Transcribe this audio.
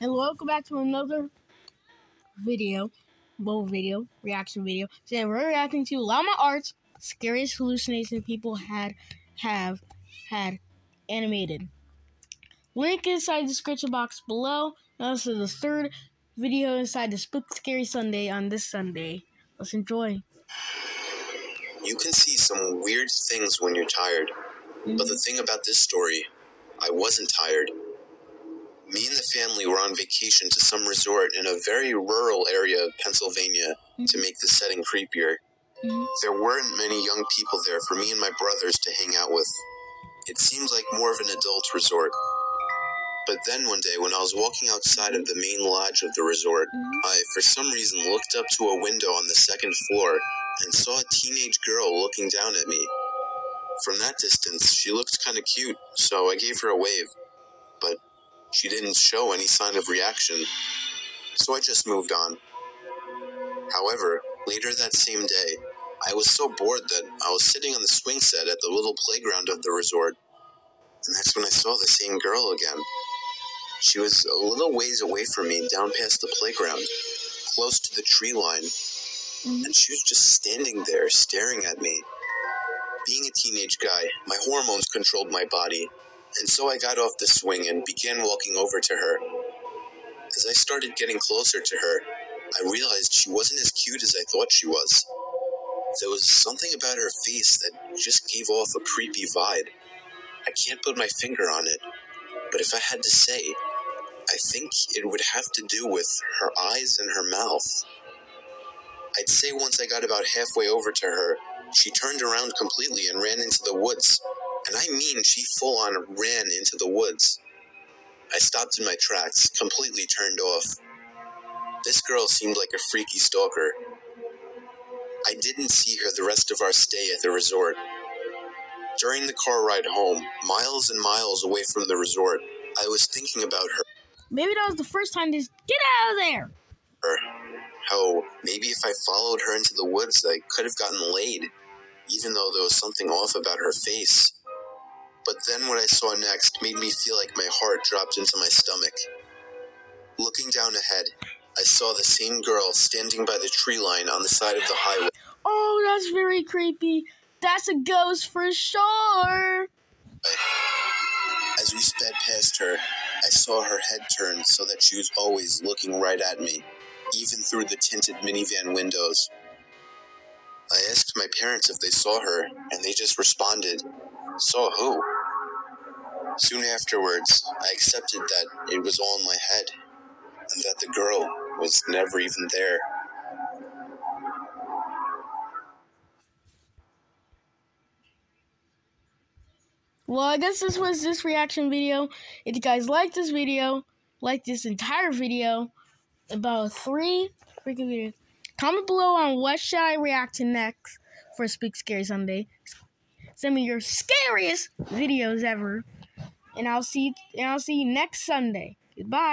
and welcome back to another video, well video, reaction video. Today we're reacting to Llama Arts scariest hallucination people had have had animated. Link inside the description box below. And also the third video inside the Spook Scary Sunday on this Sunday. Let's enjoy. You can see some weird things when you're tired. But the mm-hmm. thing about this story, I wasn't tired. Me and the family were on vacation to some resort in a very rural area of Pennsylvania to make the setting creepier. Mhm. There weren't many young people there for me and my brothers to hang out with. It seemed like more of an adult resort. But then one day, when I was walking outside of the main lodge of the resort, Mhm. I, for some reason, looked up to a window on the second floor and saw a teenage girl looking down at me. From that distance, she looked kind of cute, so I gave her a wave. She didn't show any sign of reaction, so I just moved on. However, later that same day, I was so bored that I was sitting on the swing set at the little playground of the resort, and that's when I saw the same girl again. She was a little ways away from me, down past the playground, close to the tree line, mm-hmm. and she was just standing there staring at me. Being a teenage guy, my hormones controlled my body, and so I got off the swing and began walking over to her. As I started getting closer to her, I realized she wasn't as cute as I thought she was. There was something about her face that just gave off a creepy vibe. I can't put my finger on it, but if I had to say, I think it would have to do with her eyes and her mouth. I'd say once I got about halfway over to her, she turned around completely and ran into the woods. And I mean, she full on ran into the woods. I stopped in my tracks, completely turned off. This girl seemed like a freaky stalker. I didn't see her the rest of our stay at the resort. During the car ride home, miles and miles away from the resort, I was thinking about her. Maybe that was the first time to get out of there. How maybe if I followed her into the woods, I could have gotten laid, even though there was something off about her face. But then what I saw next made me feel like my heart dropped into my stomach. Looking down ahead, I saw the same girl standing by the tree line on the side of the highway. Oh, that's very creepy. That's a ghost for sure. As we sped past her, I saw her head turn so that she was always looking right at me, even through the tinted minivan windows. I asked my parents if they saw her, and they just responded, Saw who? Soon afterwards, I accepted that it was all in my head, and that the girl was never even there. Well, I guess this was this reaction video. If you guys like this video, like this entire video, about three freaking videos, comment below on what should I react to next for Speak Scary Sunday. Send me your scariest videos ever, and I'll see and I'll see you next Sunday. Goodbye.